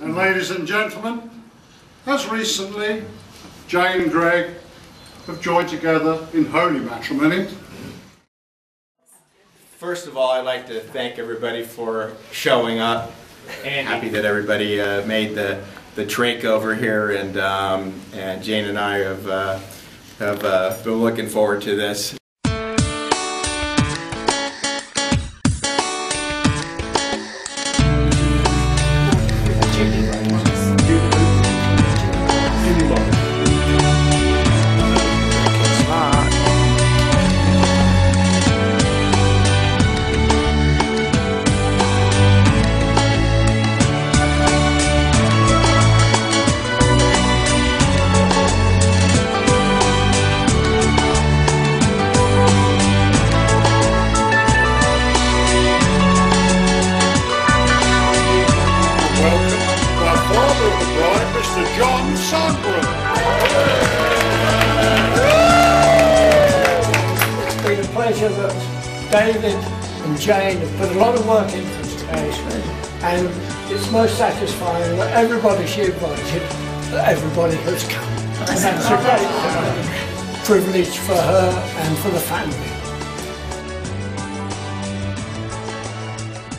And ladies and gentlemen, as recently, Jane and Greg have joined together in holy matrimony. First of all, I'd like to thank everybody for showing up. And happy that everybody uh, made the the trek over here, and um, and Jane and I have uh, have uh, been looking forward to this. Mr. John Sundgren. It's been a pleasure that David and Jane have put a lot of work into this occasion and it's most satisfying that everybody she invited, that everybody has come. And that's a great uh, privilege for her and for the family.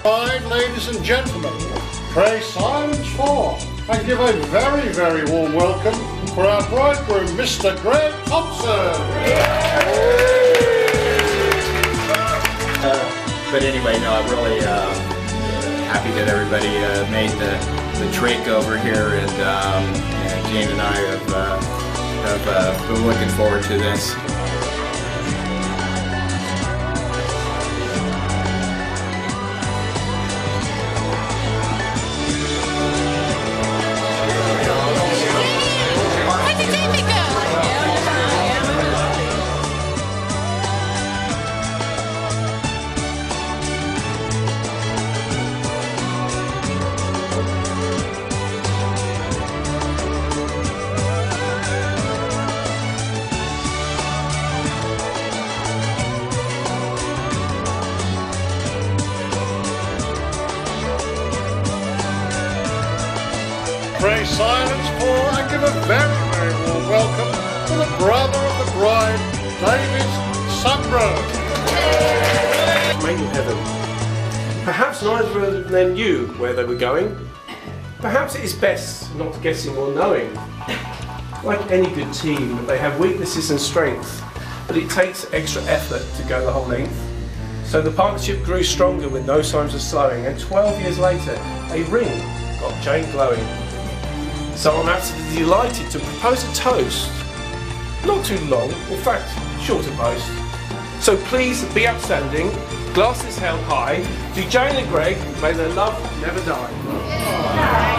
Right, ladies and gentlemen, pray silence for and give a very, very warm welcome for our bridegroom, Mr. Greg Thompson. But anyway, no, I'm really uh, happy that everybody uh, made the the trek over here, and, um, and Jane and I have uh, have uh, been looking forward to this. Pray silence for and give a very, very warm welcome to the brother of the bride, David Sundgren. made in heaven. Perhaps neither of them knew where they were going. Perhaps it is best not guessing or knowing. Like any good team, they have weaknesses and strengths, but it takes extra effort to go the whole length. So the partnership grew stronger with no signs of slowing, and 12 years later, a ring got Jane glowing. So I'm absolutely delighted to propose a toast. Not too long, in fact, short boast. So please be upstanding, glasses held high, to Jane and Greg, may their love never die.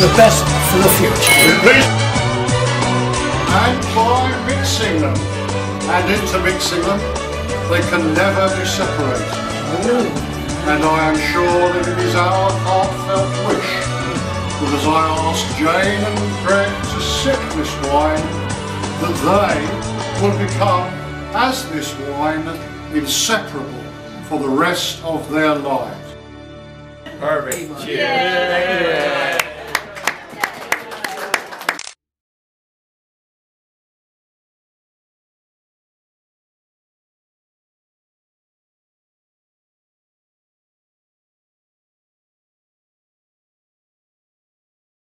The best for the future. Please. And by mixing them and intermixing them, they can never be separated. And I am sure that it is our heartfelt wish that as I ask Jane and Greg to sip this wine, that they will become, as this wine, inseparable for the rest of their lives. Perfect. Cheers.